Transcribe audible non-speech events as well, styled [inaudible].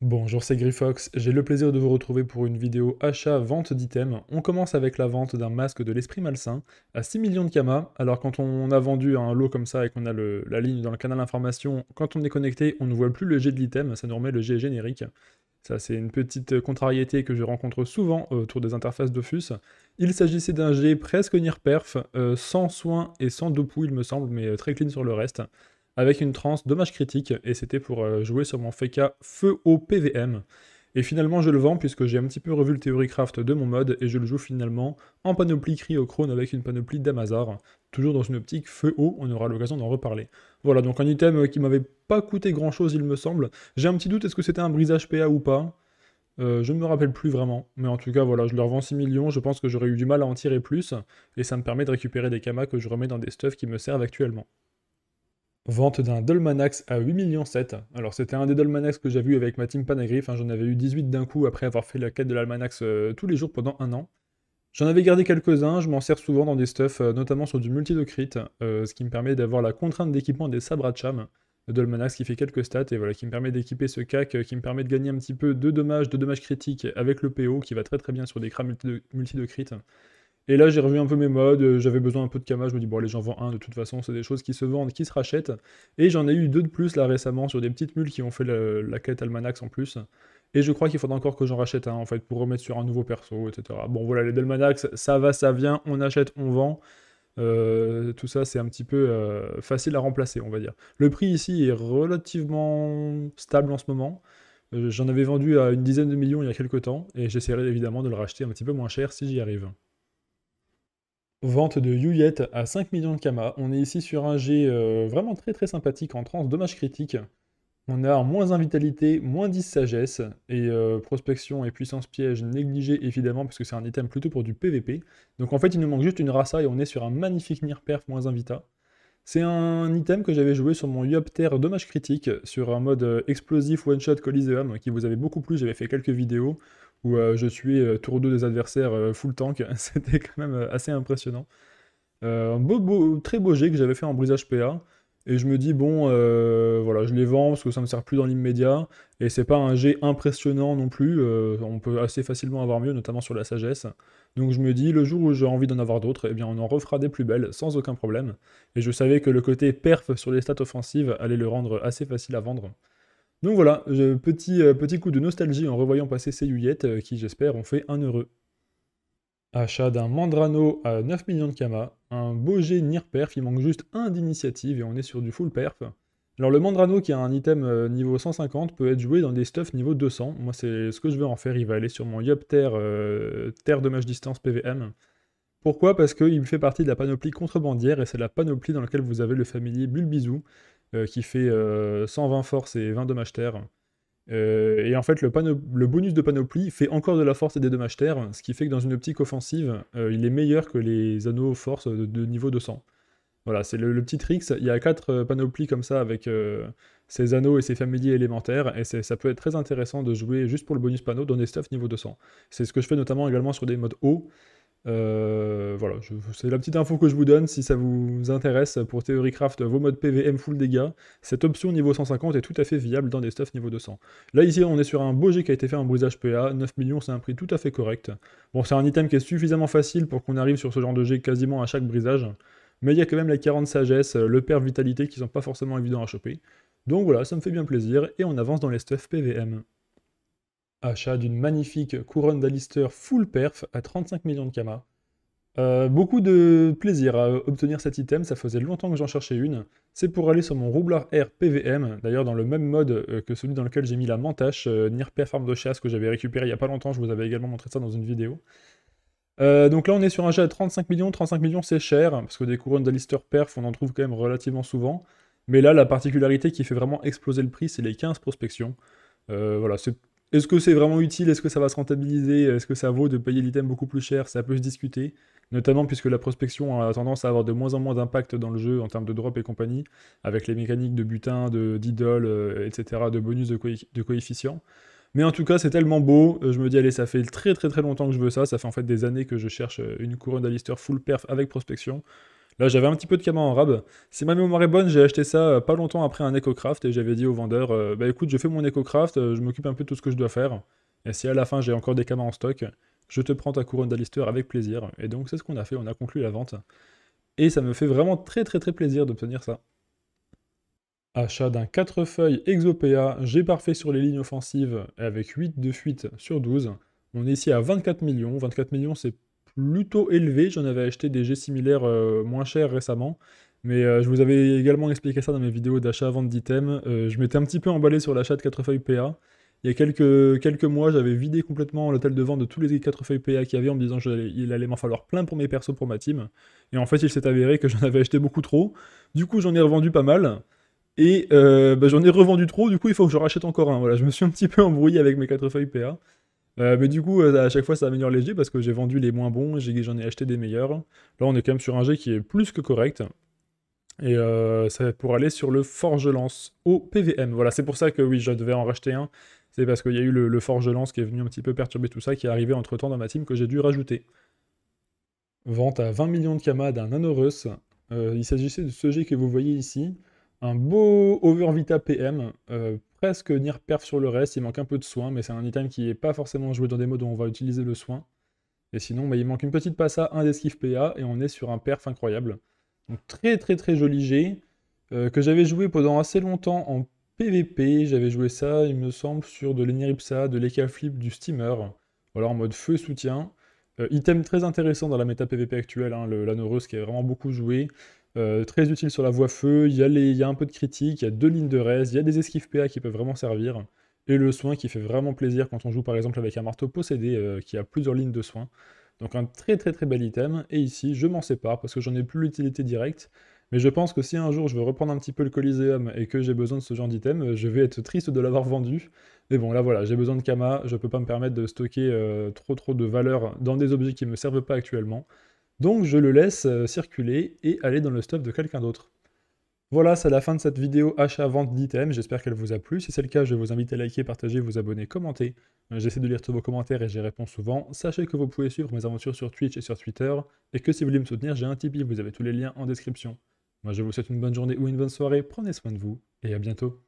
Bonjour, c'est Grifox, j'ai le plaisir de vous retrouver pour une vidéo achat-vente d'items. On commence avec la vente d'un masque de l'esprit malsain à 6 millions de kama. Alors quand on a vendu un lot comme ça et qu'on a la ligne dans le canal information, quand on est connecté, on ne voit plus le G de l'item, ça nous remet le G générique. Ça c'est une petite contrariété que je rencontre souvent autour des interfaces Dofus. Il s'agissait d'un G presque near perf, euh, sans soin et sans dopou il me semble, mais euh, très clean sur le reste avec une trans dommage critique, et c'était pour euh, jouer sur mon FK feu au PVM. Et finalement, je le vends puisque j'ai un petit peu revu le Theorycraft de mon mode et je le joue finalement en panoplie Cryochrone avec une panoplie d'Amazar. Toujours dans une optique feu haut, on aura l'occasion d'en reparler. Voilà, donc un item qui m'avait pas coûté grand chose, il me semble. J'ai un petit doute, est-ce que c'était un brisage PA ou pas? Euh, je ne me rappelle plus vraiment, mais en tout cas voilà, je le revends 6 millions, je pense que j'aurais eu du mal à en tirer plus, et ça me permet de récupérer des kamas que je remets dans des stuffs qui me servent actuellement. Vente d'un Dolmanax à 8 millions 7. Alors c'était un des Dolmanax que j'ai vu avec ma team Panagriffe, hein. j'en avais eu 18 d'un coup après avoir fait la quête de l'Almanax euh, tous les jours pendant un an. J'en avais gardé quelques-uns, je m'en sers souvent dans des stuffs, euh, notamment sur du multi de crit, euh, ce qui me permet d'avoir la contrainte d'équipement des sabres à cham, de Dolmanax qui fait quelques stats, et voilà, qui me permet d'équiper ce cac, qui me permet de gagner un petit peu de dommages, de dommages critiques avec le PO, qui va très très bien sur des crats multi de, multi. Et là, j'ai revu un peu mes modes, euh, j'avais besoin un peu de kama, je me dis, bon, allez, j'en vends un, de toute façon, c'est des choses qui se vendent, qui se rachètent. Et j'en ai eu deux de plus, là, récemment, sur des petites mules qui ont fait la quête Almanax en plus. Et je crois qu'il faudra encore que j'en rachète un, en fait, pour remettre sur un nouveau perso, etc. Bon, voilà, les Delmanax, ça va, ça vient, on achète, on vend. Euh, tout ça, c'est un petit peu euh, facile à remplacer, on va dire. Le prix ici est relativement stable en ce moment. J'en avais vendu à une dizaine de millions il y a quelques temps, et j'essaierai évidemment de le racheter un petit peu moins cher si j'y arrive. Vente de Yuyet à 5 millions de Kama. On est ici sur un G euh, vraiment très très sympathique en trans, dommage critique. On a moins 1 vitalité, moins 10 sagesse, et euh, prospection et puissance piège négligée évidemment, parce que c'est un item plutôt pour du PVP. Donc en fait il nous manque juste une rasa et on est sur un magnifique Nir Perf moins 1 vita. C'est un item que j'avais joué sur mon Yopter dommage critique, sur un mode euh, explosif one-shot Coliseum, qui vous avait beaucoup plu, j'avais fait quelques vidéos, où euh, je suis euh, tour 2 des adversaires euh, full tank. [laughs] C'était quand même assez impressionnant. un beau, très beau jet que j'avais fait en brisage PA. Et je me dis, bon, voilà, je les vends parce que ça me sert plus dans l'immédiat. Et c'est pas un jet impressionnant non plus. on peut assez facilement avoir mieux, notamment sur la sagesse. Donc je me dis, le jour où j'ai envie d'en avoir d'autres, eh bien on en refera des plus belles, sans aucun problème. Et je savais que le côté perf sur les stats offensives allait le rendre assez facile à vendre. Donc voilà, petit, euh, petit coup de nostalgie en revoyant passer ces Yuyet euh, qui, j'espère, ont fait un heureux. Achat d'un Mandrano à 9 millions de Kama, un beau Nir Perf, il manque juste un d'initiative et on est sur du full perf. Alors le Mandrano qui a un item euh, niveau 150 peut être joué dans des stuffs niveau 200, moi c'est ce que je veux en faire, il va aller sur mon Yopter Terre de Mage Distance PVM. Pourquoi? Parce qu'il fait partie de la panoplie contrebandière et c'est la panoplie dans laquelle vous avez le familier Bulbizou, qui fait 120 euh, force et 20 dommages terre. Euh, et en fait, le, bonus de panoplie fait encore de la force et des dommages terre, ce qui fait que dans une optique offensive, il est meilleur que les anneaux force de, niveau 200. Voilà, c'est le, petit tricks. Il y a 4 panoplies comme ça avec ces anneaux et ces familiers élémentaires, et ça peut être très intéressant de jouer juste pour le bonus panneau dans des stuffs niveau 200. C'est ce que je fais notamment également sur des modes hauts, euh, voilà, c'est la petite info que je vous donne si ça vous intéresse pour Theorycraft, vos modes PVM full dégâts. Cette option niveau 150 est tout à fait viable dans des stuffs niveau 200. Là, ici, on est sur un beau jet qui a été fait en brisage PA. 9 millions, c'est un prix tout à fait correct. Bon, c'est un item qui est suffisamment facile pour qu'on arrive sur ce genre de jet quasiment à chaque brisage. Mais il y a quand même les 40 sagesse, le père vitalité qui sont pas forcément évidents à choper. Donc voilà, ça me fait bien plaisir et on avance dans les stuffs PVM. Achat d'une magnifique couronne d'Alistair full perf à 35 millions de Kama. Euh, beaucoup de plaisir à obtenir cet item, ça faisait longtemps que j'en cherchais une. C'est pour aller sur mon roublard R PVM, d'ailleurs dans le même mode euh, que celui dans lequel j'ai mis la mantache, euh, Nir Perf Arme de chasse que j'avais récupéré il y a pas longtemps, je vous avais également montré ça dans une vidéo. donc là on est sur un jet à 35 millions, 35 millions c'est cher, parce que des couronnes d'Alistair Perf on en trouve quand même relativement souvent. Mais là la particularité qui fait vraiment exploser le prix c'est les 15 prospections. voilà, c'est est-ce que c'est vraiment utile? Est-ce que ça va se rentabiliser? Est-ce que ça vaut de payer l'item beaucoup plus cher? Ça peut se discuter, notamment puisque la prospection a tendance à avoir de moins en moins d'impact dans le jeu en termes de drop et compagnie, avec les mécaniques de butin, d'idole, euh, etc., de bonus de, de coefficient. Mais en tout cas, c'est tellement beau, euh, je me dis, allez, ça fait très très très longtemps que je veux ça, ça fait en fait des années que je cherche euh, une couronne d'Alistair full perf avec prospection. Là, j'avais un petit peu de Kama en rab. Si ma mémoire est bonne, j'ai acheté ça euh, pas longtemps après un EcoCraft et j'avais dit au vendeur euh, Bah écoute, je fais mon EcoCraft, euh, je m'occupe un peu de tout ce que je dois faire. Et si à la fin j'ai encore des Kama en stock, je te prends ta couronne d'Alister avec plaisir. Et donc, c'est ce qu'on a fait, on a conclu la vente. Et ça me fait vraiment très très très plaisir d'obtenir ça. Achat d'un 4 feuilles Exopea, j'ai parfait sur les lignes offensives avec 8 de fuite sur 12. On est ici à 24 millions. 24 millions, c'est plutôt élevé. J'en avais acheté des jets similaires euh, moins chers récemment. Mais euh, je vous avais également expliqué ça dans mes vidéos d'achat-vente d'items. Euh, je m'étais un petit peu emballé sur l'achat de 4 feuilles PA. Il y a quelques, quelques mois, j'avais vidé complètement l'hôtel de vente de tous les 4 feuilles PA qu'il y avait en me disant qu'il allait m'en falloir plein pour mes persos pour ma team. Et en fait, il s'est avéré que j'en avais acheté beaucoup trop. Du coup, j'en ai revendu pas mal. Et bah, j'en ai revendu trop, du coup, il faut que je rachète encore un. Voilà, je me suis un petit peu embrouillé avec mes 4 feuilles PA. Euh, mais du coup, euh, à chaque fois, ça améliore léger parce que j'ai vendu les moins bons, j'en ai, acheté des meilleurs. Là, on est quand même sur un jet qui est plus que correct. Et euh, ça va pour aller sur le Forge-Lance au PVM. Voilà, c'est pour ça que oui, je devais en racheter un. C'est parce qu'il y a eu le, Forge-Lance qui est venu un petit peu perturber tout ça, qui est arrivé entre-temps dans ma team, que j'ai dû rajouter. Vente à 20 millions de Kama d'un Nanorus. il s'agissait de ce jet que vous voyez ici. Un beau Overvita PM, presque Nir Perf sur le reste, il manque un peu de soin, mais c'est un item qui n'est pas forcément joué dans des modes où on va utiliser le soin. Et sinon, bah, il manque une petite passa, un esquive PA, et on est sur un perf incroyable. Donc très très très joli G, euh, que j'avais joué pendant assez longtemps en PVP, j'avais joué ça, il me semble, sur de l'Eniripsa, de l'Eka Flip, du Steamer, voilà, en mode feu soutien. Euh, item très intéressant dans la méta PVP actuelle, hein, qui est vraiment beaucoup joué. Euh, très utile sur la voie feu, il y, a un peu de critique, il y a deux lignes de res, il y a des esquives PA qui peuvent vraiment servir, et le soin qui fait vraiment plaisir quand on joue par exemple avec un marteau possédé euh, qui a plusieurs lignes de soin. Donc un très très très bel item, et ici je m'en sépare parce que j'en ai plus l'utilité directe, mais je pense que si un jour je veux reprendre un petit peu le Coliseum et que j'ai besoin de ce genre d'item, je vais être triste de l'avoir vendu. Mais bon là voilà, j'ai besoin de Kama, je peux pas me permettre de stocker euh, trop trop de valeur dans des objets qui me servent pas actuellement. Donc je le laisse euh, circuler et aller dans le stuff de quelqu'un d'autre. Voilà, c'est la fin de cette vidéo achat-vente d'items, j'espère qu'elle vous a plu. Si c'est le cas, je vous invite à liker, partager, vous abonner, commenter. Euh, j'essaie de lire tous vos commentaires et j'y réponds souvent. Sachez que vous pouvez suivre mes aventures sur Twitch et sur Twitter, et que si vous voulez me soutenir, j'ai un Tipeee, vous avez tous les liens en description. Moi je vous souhaite une bonne journée ou une bonne soirée, prenez soin de vous, et à bientôt.